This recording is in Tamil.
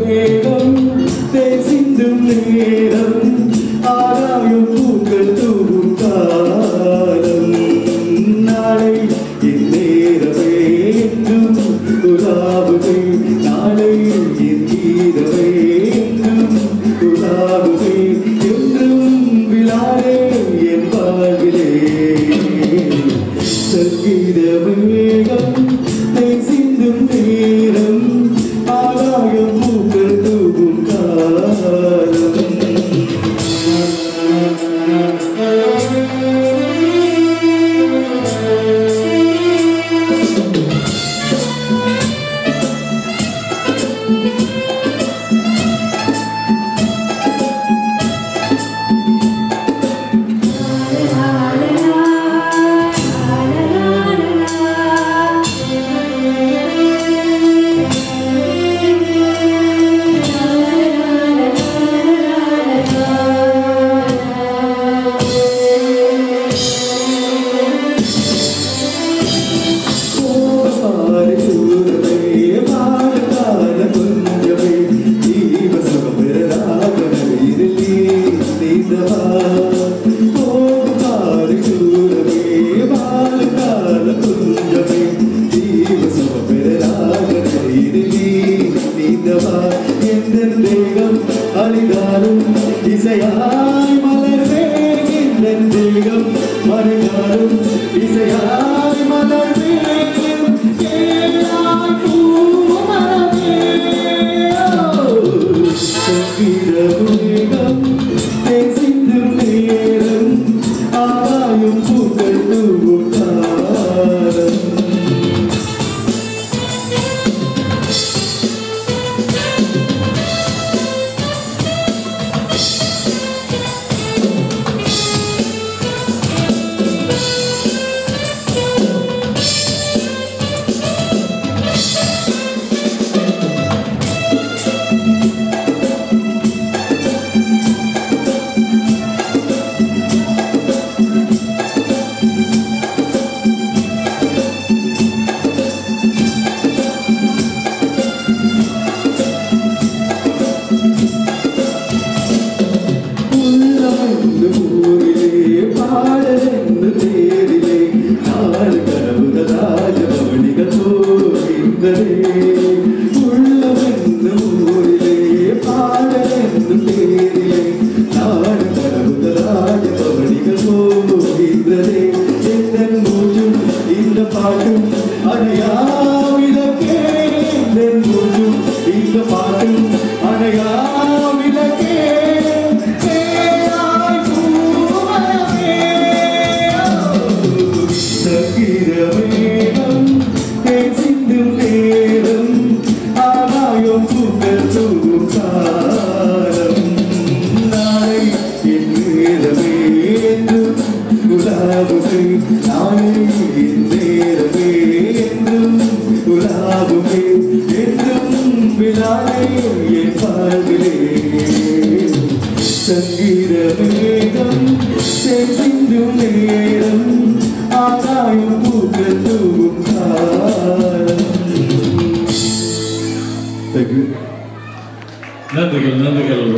நேரம் தேன் சிந்தும் நேரம் ஆராயும் பூக்கள் தூவும் காலம். நாளை என் நேரமே என்றும் துலாவுகை நாளை என்றும் துலாவுகை என்றும் விழாரே என் வாழ்விலே. சங்கீத மேகம் ஆண்டவா எந்த தேகம் அழிதாலும் இசையாய் மலர்வே எந்த தேகம் மறைந்தாலும் இசையாய் மலர்வே സംഗീതമേകം സിന്ധു നേരം ആദായം പൂക്കുന്നു നന്ദികൾ നന്ദികൾ.